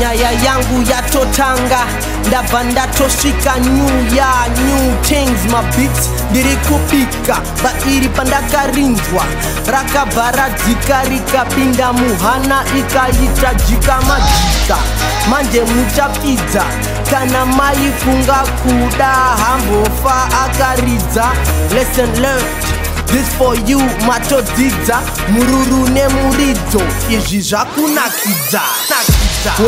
nyaya yangu yatotanga ndabva ndatosvika new ya new things mabits ndiri kupika vairi pandakarinzwa rakabva radzika rikapinda muhana ikaita jika majika. Manje muchapidza kana maifunga kuda hambofa akaridza. Lesson learned this for you matodzidza mururu nemuridzo izvi zvakunakidza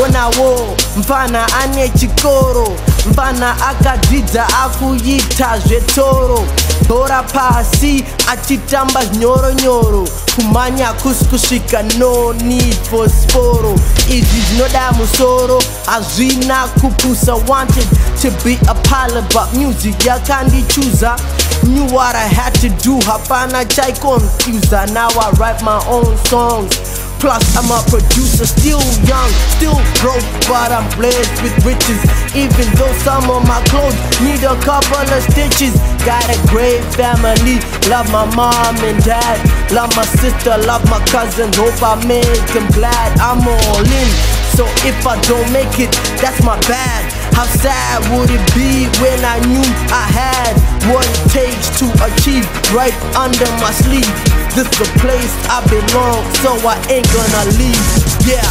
onawo mfana ane chikoro mfana akadzidza akuita zvetsoro bhora pasi achitamba zvinyoronyoro kumhanya kusi kusvika no need for sporo izvi zvinoda musoro hazvina kupusa wanted to be a pilot but music yakandichuza. Knew what I had to do hapana chai confuser now I write my own songs Plus, I'm a producer, still young, still broke, but I'm blessed with riches. Even though some of my clothes need a couple of stitches. Got a great family, love my mom and dad, love my sister, love my cousins. Hope I make them glad. I'm all in, so if I don't make it, that's my bad. How sad would it be when I knew I had what it takes to achieve right under my sleeve? This the place I belong, so I ain't gonna leave. Yeah.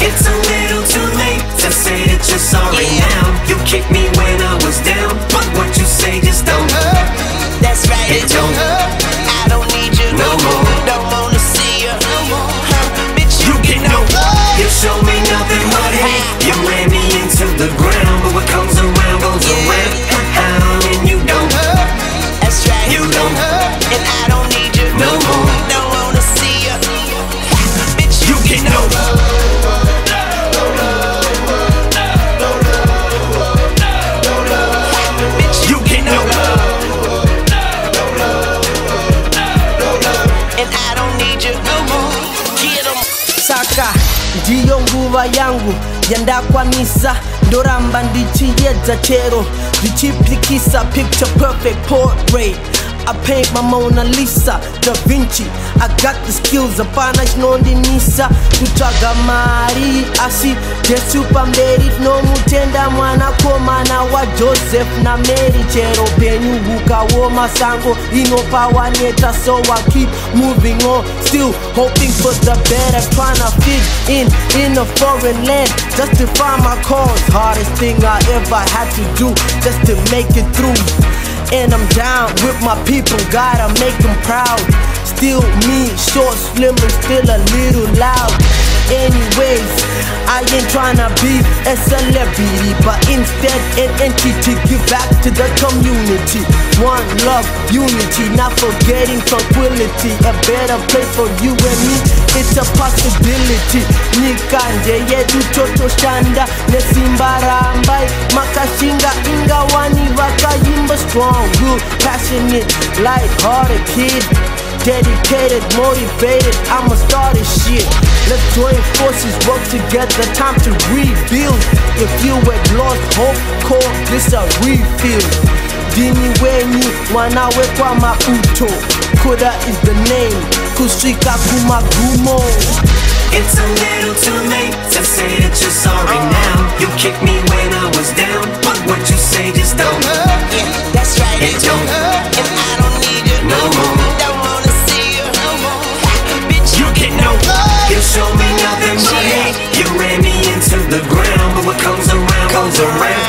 It's a little too late to say that you're sorry Yeah. now. You kicked me when nguva yangu yandakwanisa ndoramba ndichiedza chero ndichipikisa picture perfect portrait I paint my Mona Lisa, Da Vinci. I got the skills, hapana chinondinisa kutsvaga mari asi jesu pamberi tinomutenda mwanakomana wajoseph namary chero penyu hukaoma sango. Inopawaneta so I keep moving on. Still hoping for the better tryna fit in in a foreign land just to find my cause. Hardest thing I ever had to do just to make it through and I'm down with my people, gotta make them proud. Still me, short, slim, and still a little loud. Anyways, I ain't tryna be a celebrity, but instead an entity give back to the community. One love, unity, not forgetting tranquility. A better place for you and me, it's a possibility. Nyika yedu totoshanda nesimba rambai makashinga inga ingawani vakayimba strong, good, passionate, light-hearted kid. Dedicated, motivated, I'ma start this shit. Let's join forces, work together, time to rebuild. If you had lost hope, call this a refill. Dini wenyu, mwana wekwa mauto. Kuda is the name, kusika kumagumo. It's a little too late to say that you're sorry now. You kicked me when I was down, but what you say just don't hurt. Yeah, that's right. It don't hurt. And I don't need you No more. Don't wanna see you no more. Bitch, You get no You show me nothing but hate. You ran me into the ground, but what comes around comes around.